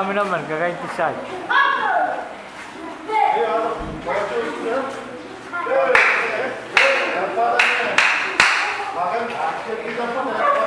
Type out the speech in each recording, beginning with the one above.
Mamina man, kakain tisay. Bakın, akşam bir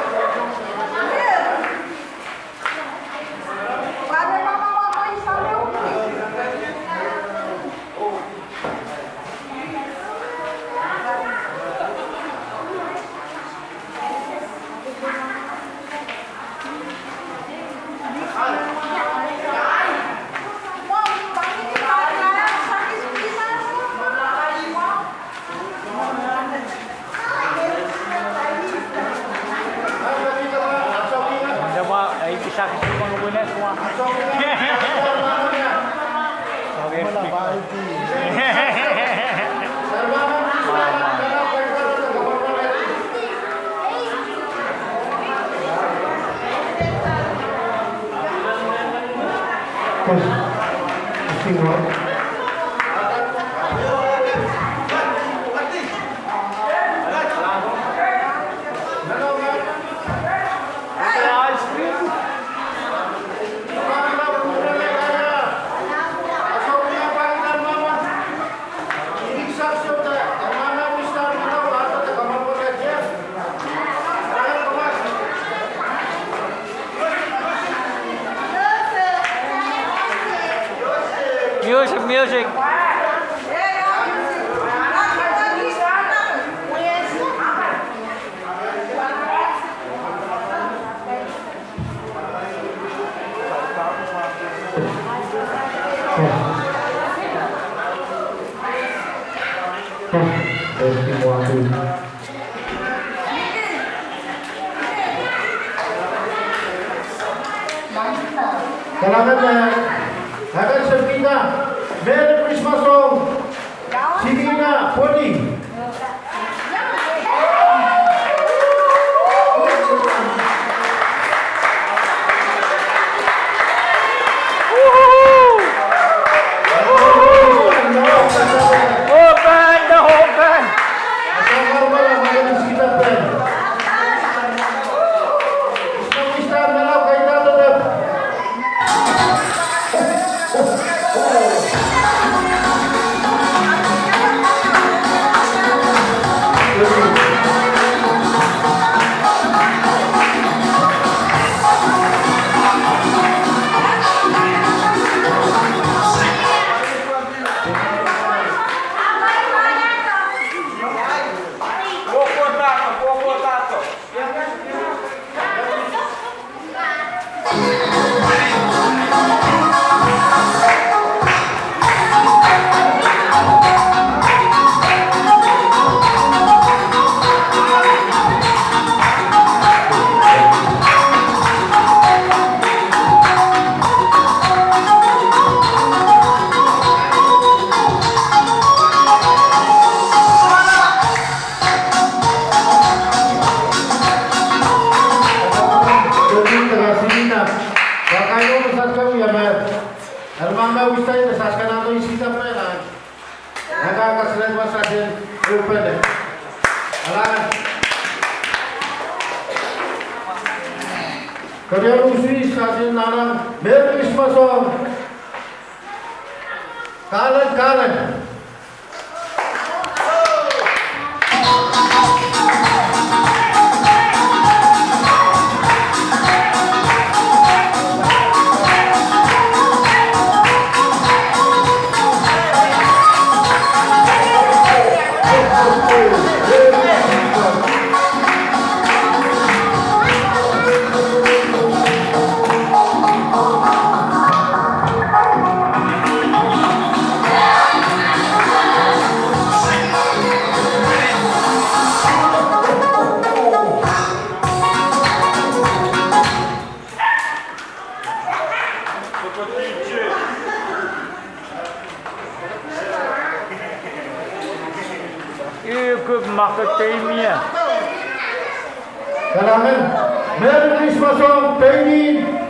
Pois, assim,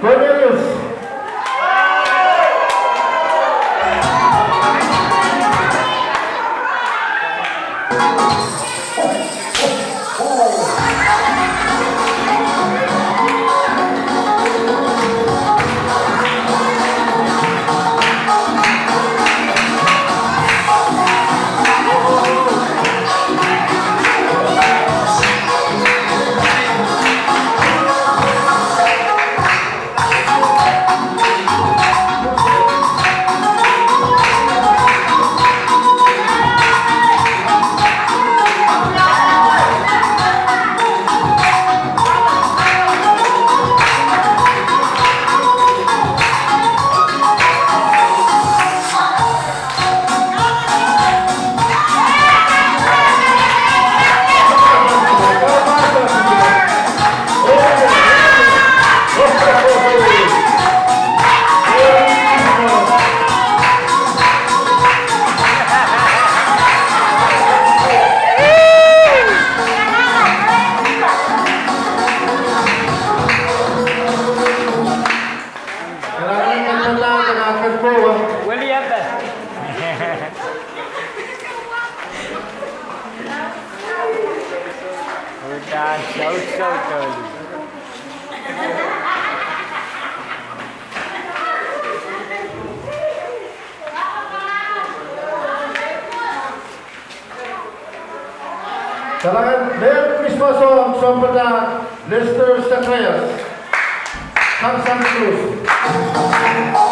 Foi, Deus! Kalangan Dan Pismasong Sompeta Lester Sakrayas Kamsan Cruz Cruz.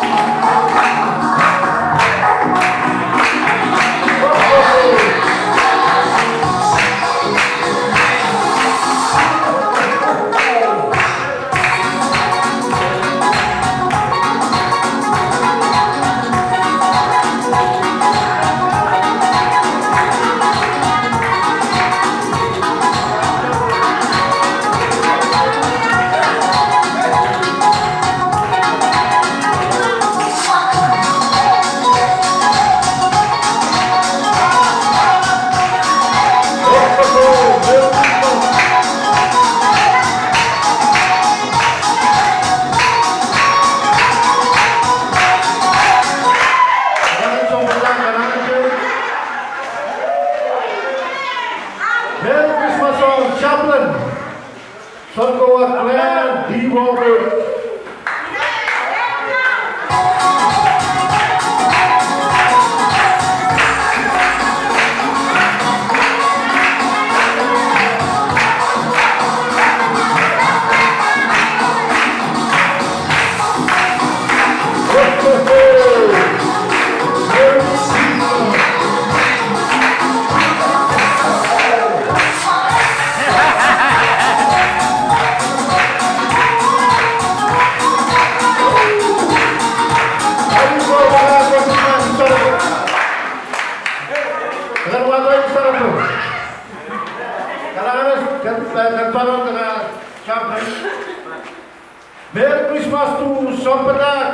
só para dar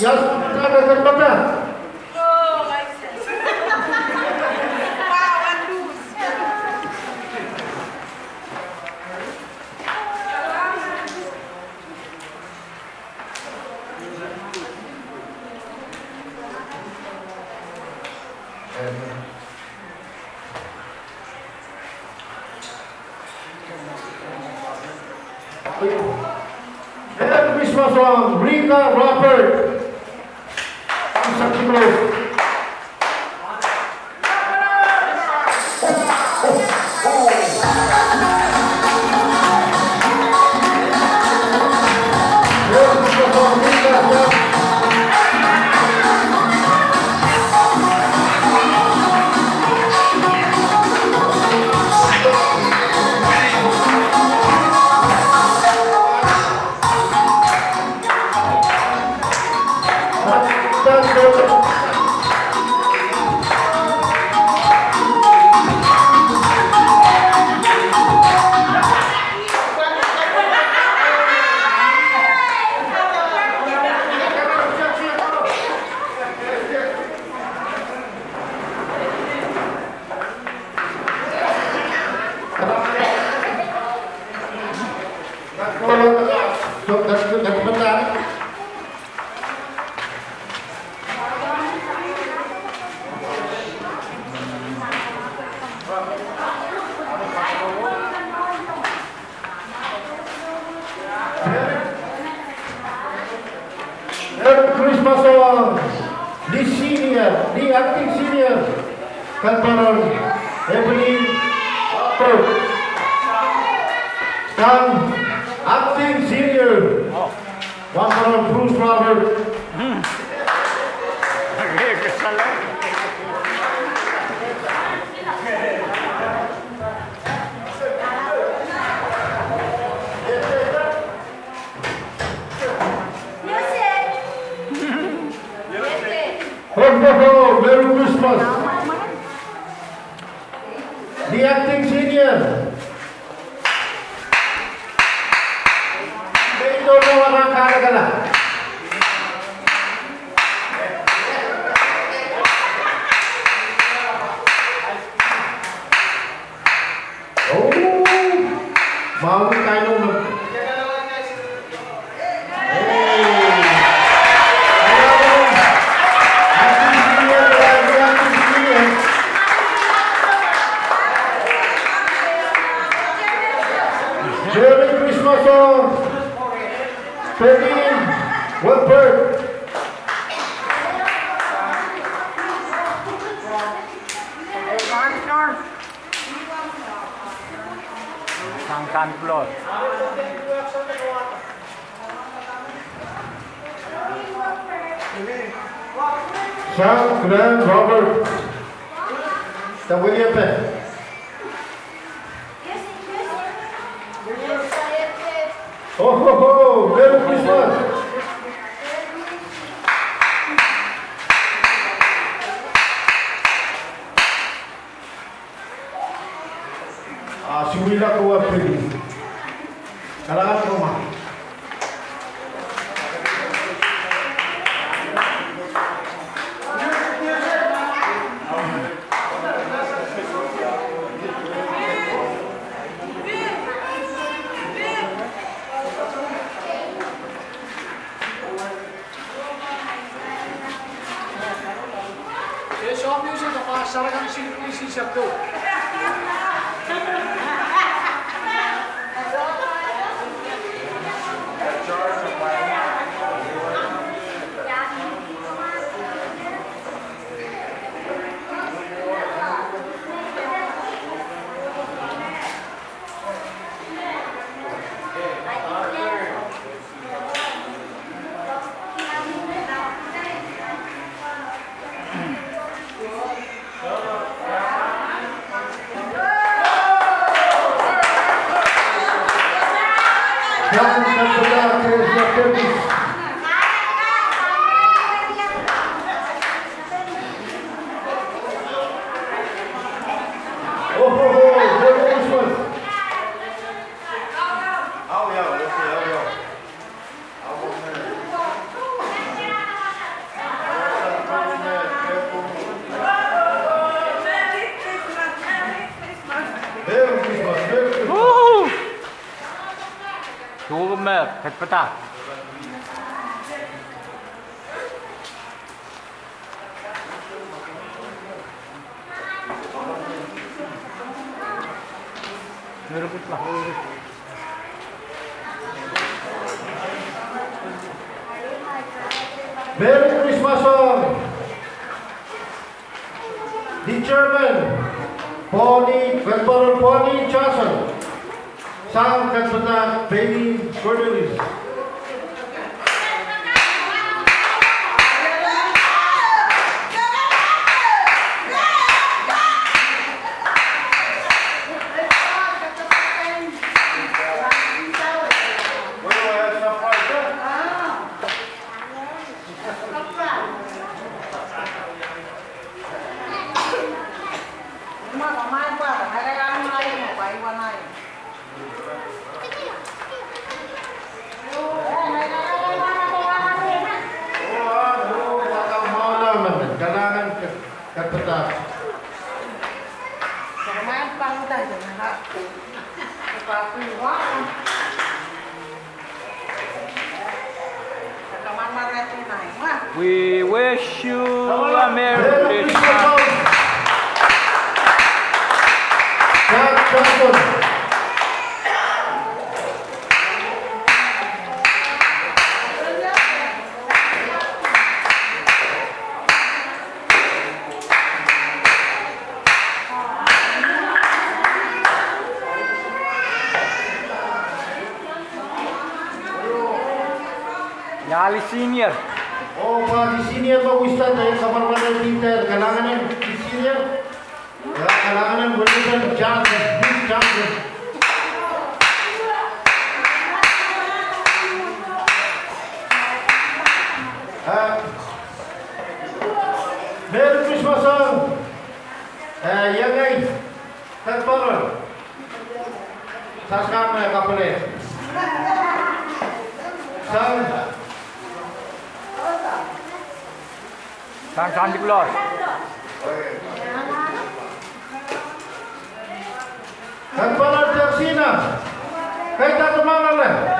young that, that, that Michael, Peggy Woodford. Sangkan Plus. Robert. the William. oh, oh, Merry Christmas! Ah, se o William for a feliz. aşağıda yanlış bir şey yaptı. Turun med, petpeta. Yürü git yürü git. Merry Christmas all! The German Pauli, Pauli Johnson, sang Katsuta baby Cordelis. Gracias. Terpurun. Saskame kapule. Sang. Sang sang dikulor. Terpurun tersinam. Kaita kemana leh?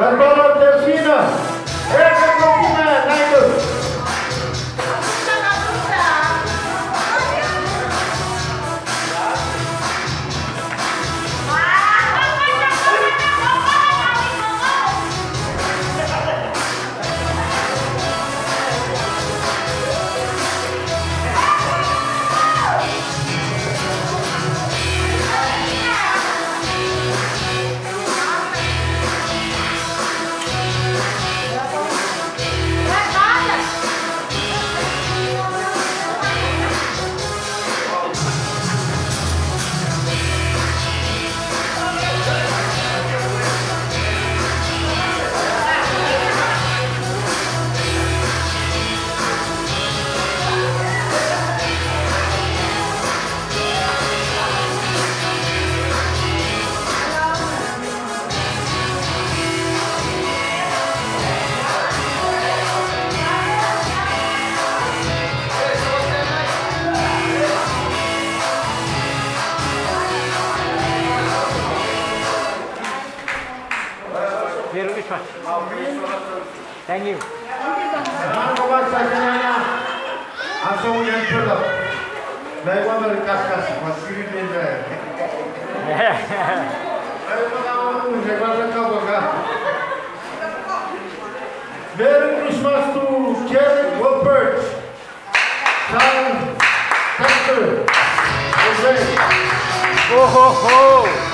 Verbal Whoa, ho, ho.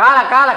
கால கால.